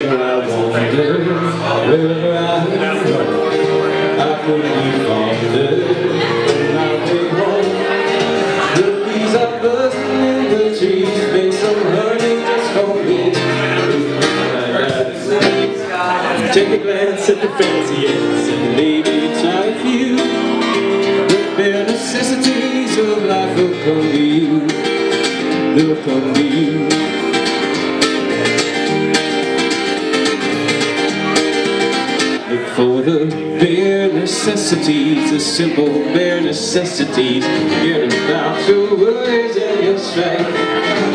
Take a glance at the fancy ants and maybe try a few. The bare necessities of life will come to you. They'll come to you. The bare necessities, the simple bare necessities. Forget about your worries and your strife.